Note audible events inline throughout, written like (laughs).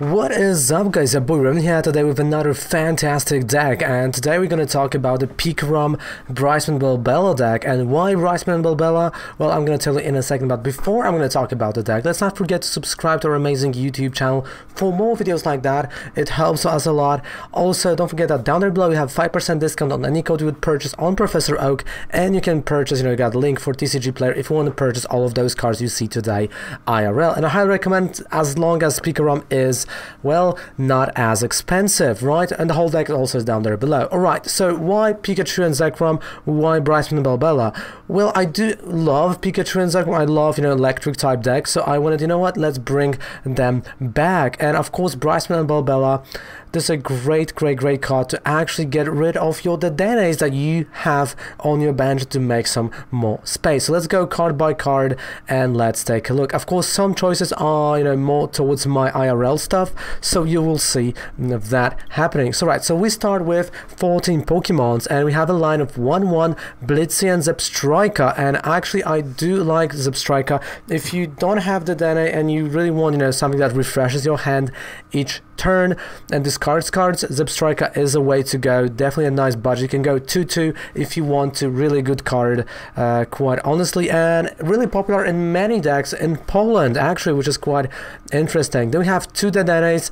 What is up guys, your boy Raven here today with another fantastic deck and today we're gonna talk about the Pikarom Bryceman Bella deck. And why Bryceman Bella? Well I'm gonna tell you in a second but before I'm gonna talk about the deck let's not forget to subscribe to our amazing YouTube channel for more videos like that. It helps us a lot. Also don't forget that down there below we have 5% discount on any code you would purchase on Professor Oak and you can purchase you know you got a link for TCG player if you want to purchase all of those cards you see today IRL and I highly recommend as long as Pikarom is well, not as expensive, right? And the whole deck also is down there below. Alright, so why Pikachu and Zekrom? Why Bryceman and Balbella? Well, I do love Pikachu and Zekrom. I love, you know, electric type decks. So I wanted, you know what, let's bring them back. And of course, Bryceman and Balbella this is a great, great, great card to actually get rid of your Dedennes that you have on your bench to make some more space. So let's go card by card and let's take a look. Of course, some choices are, you know, more towards my IRL stuff, so you will see that happening. So right, so we start with 14 Pokemons and we have a line of 1-1 Blitzle and Zebstrika and actually I do like Zebstrika. If you don't have the Dedenne and you really want, you know, something that refreshes your hand each turn and discards cards, Zebstrika is a way to go. Definitely a nice budget. You can go 2-2 if you want to. Really good card, uh, quite honestly, and really popular in many decks in Poland, actually, which is quite interesting. Then we have two Dedennes,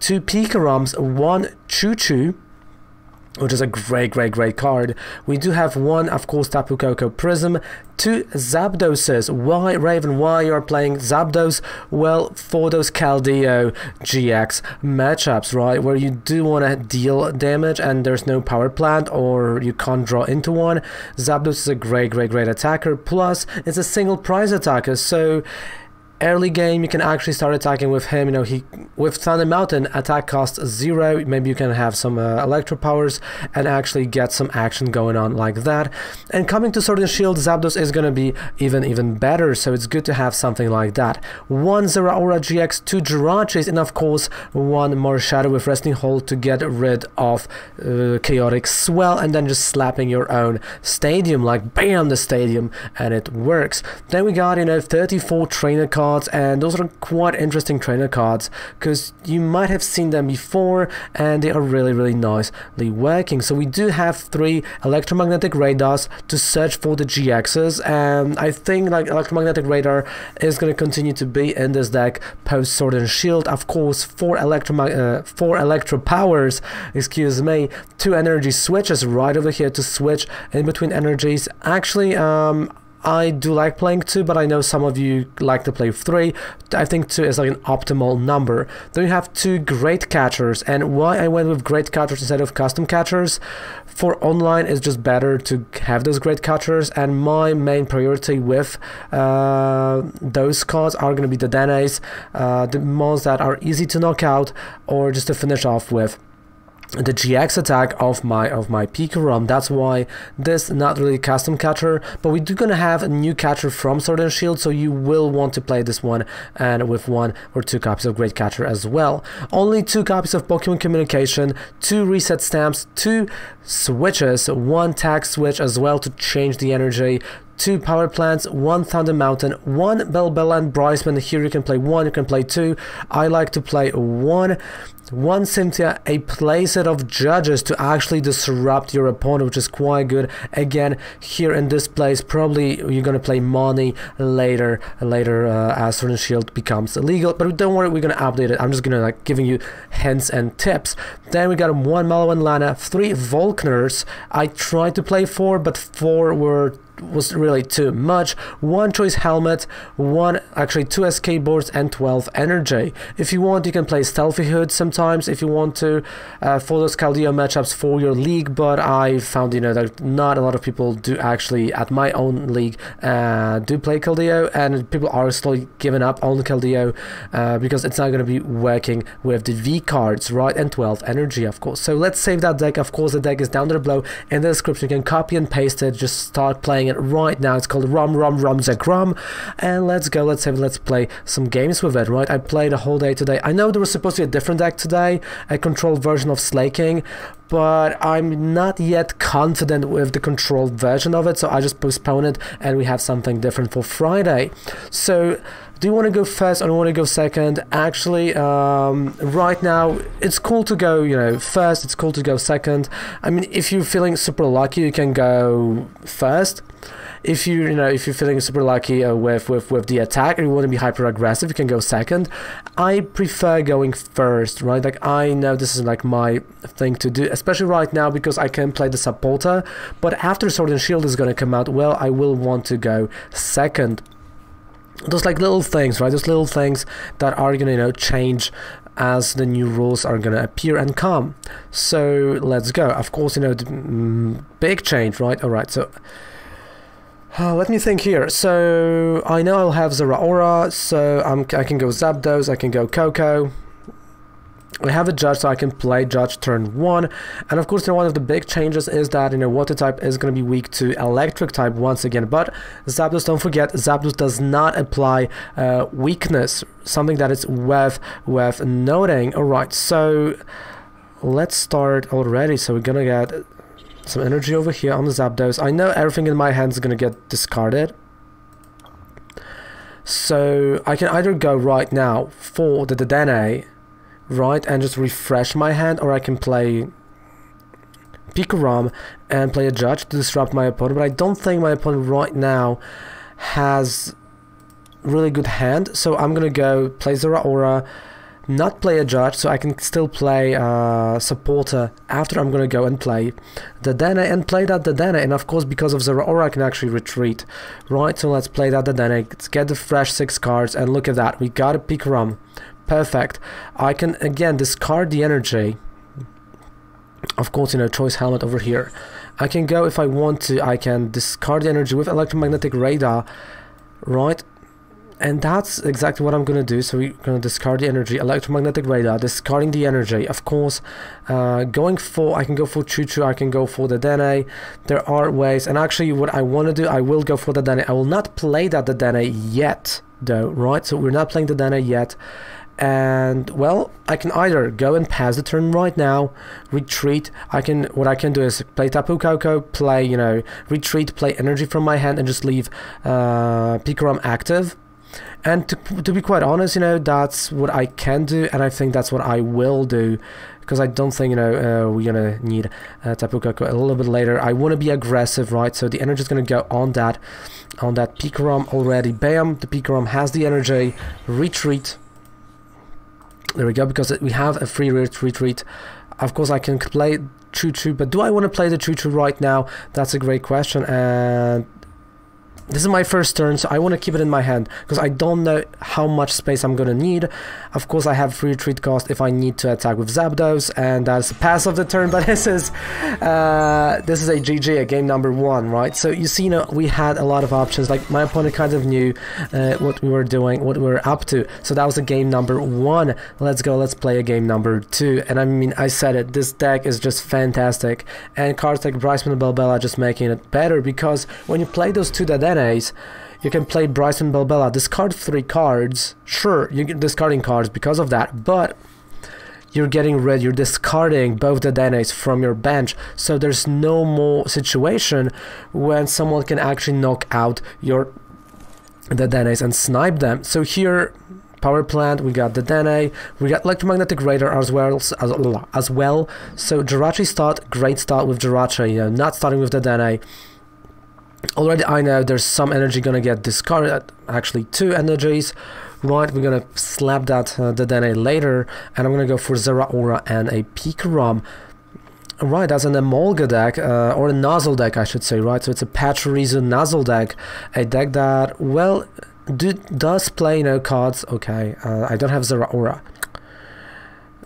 two Pikaroms, one Choo Choo, which is a great, great, great card. We do have one, of course, Tapu Koko Prism, two Zapdoses. Why, Raven, why you are playing Zapdos? Well, for those Keldeo GX matchups, right, where you do want to deal damage and there's no power plant or you can't draw into one, Zapdos is a great, great, great attacker. Plus, it's a single prize attacker, so early game you can actually start attacking with him. You know he with thunder mountain attack costs zero. Maybe you can have some uh, electro powers and actually get some action going on like that. And coming to sword and shield zapdos is going to be even even better. So it's good to have something like that. One zeraora gx two Jirachi, and of course one Marshadow with Resetting Hole to get rid of uh, chaotic swell and then just slapping your own stadium. Like bam the stadium and it works. Then we got you know 34 trainer cards cards and those are quite interesting trainer cards because you might have seen them before and they are really really nicely working. So we do have three electromagnetic radars to search for the GXs and I think like electromagnetic radar is going to continue to be in this deck post sword and shield. Of course four electro uh, four electro powers excuse me two energy switches right over here to switch in between energies. Actually um I do like playing 2, but I know some of you like to play 3. I think 2 is like an optimal number. Then you have two great catchers, and why I went with great catchers instead of custom catchers, for online it's just better to have those great catchers, and my main priority with uh, those cards are going to be the Denes, uh, the ones that are easy to knock out, or just to finish off with the GX attack of my of my Pikarom. That's why this not really custom catcher, but we do gonna have a new catcher from Sword and Shield, so you will want to play this one and with one or two copies of Great Catcher as well. Only two copies of Pokemon Communication, two reset stamps, two switches, one tag switch as well to change the energy, two power plants, one Thunder Mountain, one Bellbella and Bryceman. Here you can play one, you can play two. I like to play one one Cynthia, a playset of judges to actually disrupt your opponent, which is quite good. Again, here in this place, probably you're gonna play money later, later uh, as Sword and Shield becomes illegal. But don't worry, we're gonna update it. I'm just gonna like giving you hints and tips. Then we got one Mallow and Lana, three Volkners. I tried to play four, but four were was really too much. One choice helmet, one actually two escape boards and 12 energy. If you want you can play stealthy hood sometimes if you want to uh, for those Keldeo matchups for your league but I found you know that not a lot of people do actually at my own league uh, do play Keldeo and people are still giving up on Keldeo uh, because it's not going to be working with the V cards right and 12 energy of course. So let's save that deck of course the deck is down there below in the description you can copy and paste it just start playing it right now. It's called Rum Rum Rum Zek Rum. And let's go, let's have, let's play some games with it, right? I played a whole day today. I know there was supposed to be a different deck today, a controlled version of Slaking, but I'm not yet confident with the controlled version of it, so I just postpone it and we have something different for Friday. So do you want to go first or do you want to go second? Actually, um, right now, it's cool to go, you know, first, it's cool to go second. I mean, if you're feeling super lucky, you can go first. If you, you know, if you're feeling super lucky uh, with, with, with the attack and you want to be hyper aggressive, you can go second. I prefer going first, right? Like, I know this is like my thing to do, especially right now because I can play the supporter. But after Sword and Shield is going to come out, well, I will want to go second those like little things right those little things that are gonna you know change as the new rules are gonna appear and come so let's go of course you know the, mm, big change right all right so uh, let me think here. So I know I'll have Zeraora, so I'm, I can go Zapdos, I can go Koko. I have a judge so I can play judge turn 1 and of course you know, one of the big changes is that you know water type is going to be weak to electric type once again but Zapdos don't forget Zapdos does not apply uh, weakness something that is worth worth noting alright so let's start already so we're gonna get some energy over here on the Zapdos I know everything in my hands is gonna get discarded. So I can either go right now for the Dedenne right and just refresh my hand or I can play Pikarom and play a judge to disrupt my opponent but I don't think my opponent right now has really good hand. So I'm gonna go play Zeraora not play a judge so I can still play uh, supporter after I'm gonna go and play Dedenne and play that Dedenne and of course because of Zeraora I can actually retreat right so let's play that Dedenne let's get the fresh six cards and look at that we got a Pikarom. perfect. I can again discard the energy. Of course, you know, choice helmet over here. I can go if I want to, I can discard the energy with electromagnetic radar, right? And that's exactly what I'm going to do. So we're going to discard the energy, electromagnetic radar, discarding the energy. Of course, uh, going for, I can go for Choo Choo, I can go for Dedenne. There are ways. And actually, what I want to do, I will go for Dedenne. I will not play that Dedenne yet, though, right? So we're not playing Dedenne yet and well I can either go and pass the turn right now retreat I can what I can do is play Tapu Koko play you know retreat play energy from my hand and just leave uh, Pikarom active and to, to be quite honest you know that's what I can do and I think that's what I will do because I don't think you know uh, we're gonna need uh, Tapu Koko a little bit later. I want to be aggressive right? So the energy is gonna go on that on that Pikarom already. Bam! The Pikarom has the energy. Retreat. There we go, because we have a free retreat. Of course, I can play Choo Choo, but do I want to play the Choo Choo right now? That's a great question, and this is my first turn, so I want to keep it in my hand because I don't know how much space I'm going to need. Of course, I have free retreat cost if I need to attack with Zapdos, and that's pass of the turn. (laughs) But this is uh, this is a GG, a game number one, right? So you see, you know, we had a lot of options. Like my opponent kind of knew uh, what we were doing, what we were up to. So that was a game number one. Let's go. Let's play a game number two. And I mean, I said it. This deck is just fantastic, and cards like Brycen and Belbella just making it better because when you play those two that you can play Brycen Belbella, discard three cards. Sure, you're discarding cards because of that, but you're getting rid, you're discarding both the Dedennes from your bench, so there's no more situation when someone can actually knock out your Dedennes and snipe them. So here, power plant, we got the Dedenne, we got electromagnetic radar as well, as, as well. So Jirachi start, great start with Jirachi, you know, not starting with the Dedenne already I know there's some energy gonna get discarded actually two energies right we're gonna slap that uh, Dedenne later and I'm gonna go for Zeraora and a Pikarom Right, that's an Emolga deck, uh, or a Nozzle deck, I should say, right? So it's a Pachirisu Nozzle deck, a deck that, well, do, does play, know, cards. Okay, uh, I don't have Zeraora.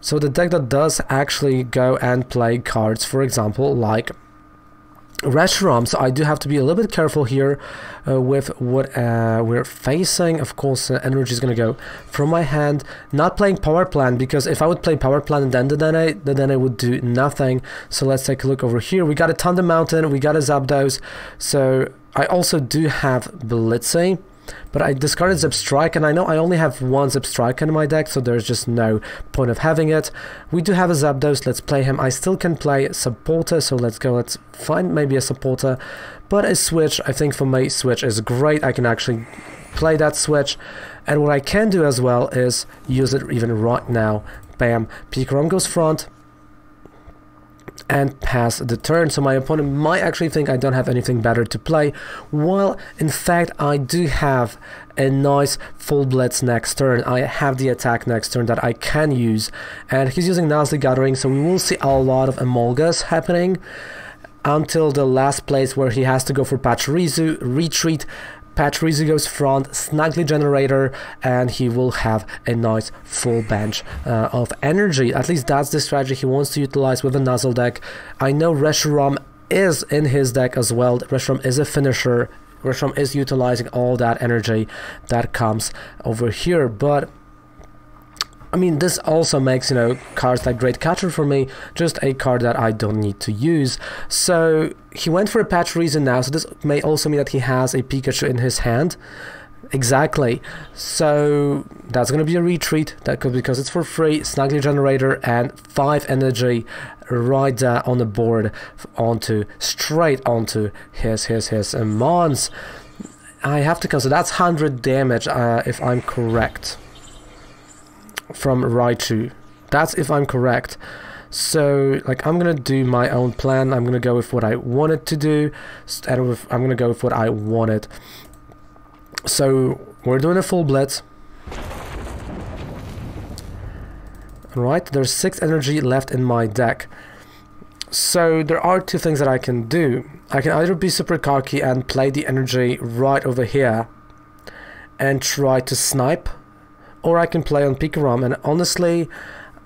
So the deck that does actually go and play cards, for example, like So I do have to be a little bit careful here uh, with what uh, we're facing. Of course, uh, energy is going to go from my hand. Not playing Power Plant, because if I would play Power Plant and then the Dedenne, the Dedenne would do nothing. So let's take a look over here. We got a Thunder Mountain, we got a Zapdos. So I also do have Blitzle. But I discarded Zebstrike, and I know I only have one Zebstrike in my deck, so there's just no point of having it. We do have a Zapdos, let's play him. I still can play Supporter, so let's go, let's find maybe a Supporter. But a Switch, I think for me, Switch is great. I can actually play that switch. And what I can do as well is use it even right now. Bam, Pikarom goes front and pass the turn. So my opponent might actually think I don't have anything better to play, while in fact I do have a nice full blitz next turn. I have the attack next turn that I can use, and he's using Nuzleaf Gathering, so we will see a lot of Emolgas happening until the last place where he has to go for Pachirisu, retreat, Pachirisu goes front, Snugly Generator, and he will have a nice full bench uh, of energy. At least that's the strategy he wants to utilize with the Nuzzle deck. I know Reshiram is in his deck as well. Reshiram is a finisher. Reshiram is utilizing all that energy that comes over here, but I mean, this also makes, you know, cards like Great Catcher for me just a card that I don't need to use. So he went for a Pachirisu now, so this may also mean that he has a Pikachu in his hand. Exactly. So that's going to be a retreat. That could because it's for free. Snugly Generator and 5 energy right there on the board onto straight onto his his his uh, Mons. I have to consider that's 100 damage uh, if I'm correct from Raichu. That's if I'm correct. So, like, I'm gonna do my own plan. I'm gonna go with what I wanted to do, and I'm gonna go with what I wanted. So, we're doing a full blitz. Right, there's 6 energy left in my deck. So, there are two things that I can do. I can either be super cocky and play the energy right over here and try to snipe or I can play on Pikarom. And honestly,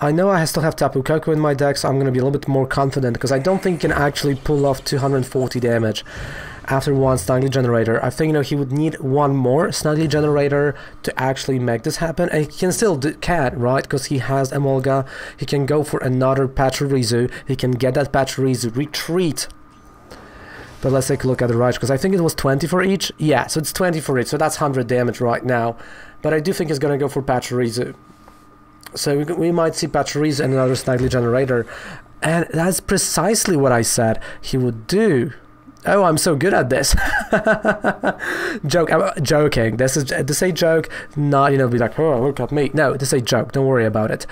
I know I still have Tapu Koko in my deck, so I'm going to be a little bit more confident because I don't think he can actually pull off 240 damage after one Snugly Generator. I think you know he would need one more Snugly Generator to actually make this happen, and he can still do, can right because he has Emolga. He can go for another Pachirisu. He can get that Pachirisu retreat. But let's take a look at the Raichu because I think it was 20 for each. Yeah, so it's 20 for each, so that's 100 damage right now. But I do think he's going to go for Pachirisu. So we, might see Pachirisu and another Snugly Generator. And that's precisely what I said he would do. Oh, I'm so good at this. (laughs) joke. I'm uh, joking. This is this a joke. Not you know be like, oh look at me. No, this is a joke. Don't worry about it.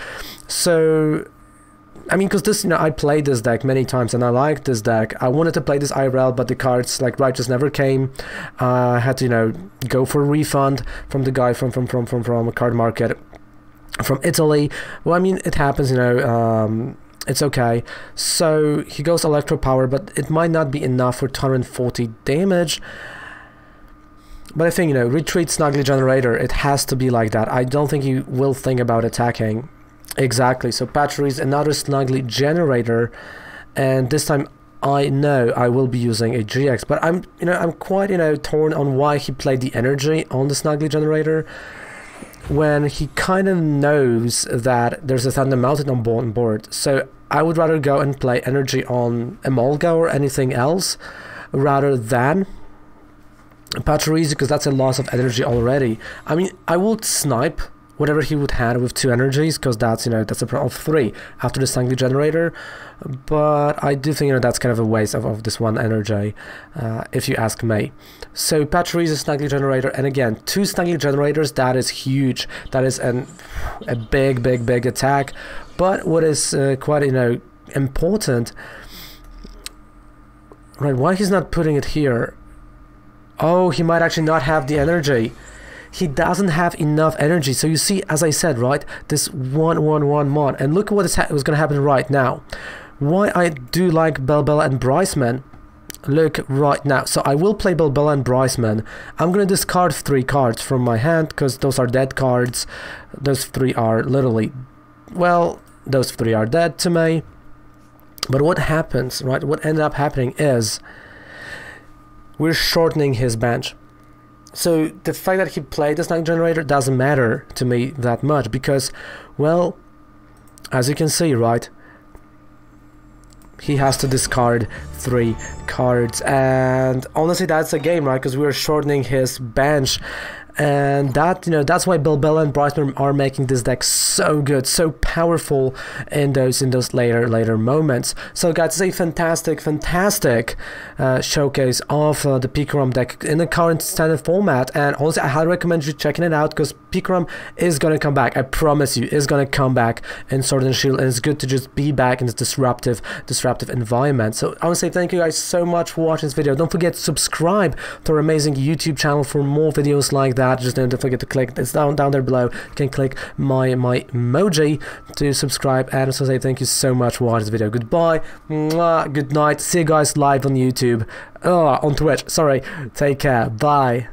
So I mean, because this, you know, I played this deck many times and I liked this deck. I wanted to play this IRL, but the cards like right just never came. Uh, I had to, you know, go for a refund from the guy from from from from from a card market from Italy. Well, I mean, it happens, you know. Um, it's okay. So he goes Electro Power, but it might not be enough for 240 damage. But I think, you know, retreat Snugly Generator, it has to be like that. I don't think he will think about attacking. Exactly. So Pachirisu another Snugly generator, and this time I know I will be using a GX, but I'm you know I'm quite you know torn on why he played the energy on the Snugly generator when he kind of knows that there's a Thunder Mountain on board. So I would rather go and play energy on Emolga or anything else rather than Pachirisu because that's a loss of energy already. I mean, I would snipe whatever he would have with two energies because that's you know that's a problem of three after the Snugly generator. But I do think you know that's kind of a waste of, of this one energy uh, if you ask me. So Pachirisu a Snugly generator and again two Snugly generators that is huge. That is an a big big big attack. But what is uh, quite you know important right why he's not putting it here? Oh he might actually not have the energy he doesn't have enough energy. So you see, as I said, right, this one, one, one, one, and look what is going to happen right now. Why I do like Bell and Bryceman, look right now. So I will play Bell and Bryceman. I'm going to discard three cards from my hand because those are dead cards. Those three are literally, well, those three are dead to me. But what happens, right, what ended up happening is we're shortening his bench so the fact that he played the Snug Generator doesn't matter to me that much because, well, as you can see, right, he has to discard three cards. And honestly that's a game right because we're shortening his bench and that you know that's why Bilbella and Brightman are making this deck so good, so powerful in those in those later later moments. So guys, it's a fantastic, fantastic uh, showcase of uh, the Pikarom deck in the current standard format, and honestly, I highly recommend you checking it out because Pikarom is gonna come back. I promise you, is gonna come back in Sword and Shield, and it's good to just be back in this disruptive, disruptive environment. So I want to say thank you guys so much for watching this video. Don't forget to subscribe to our amazing YouTube channel for more videos like that. Just don't forget to click this down down there below. You can click my my emoji to subscribe, and also say thank you so much for watching this video. Goodbye, Mwah, good night. See you guys live on YouTube, oh, on Twitch. Sorry. Take care. Bye.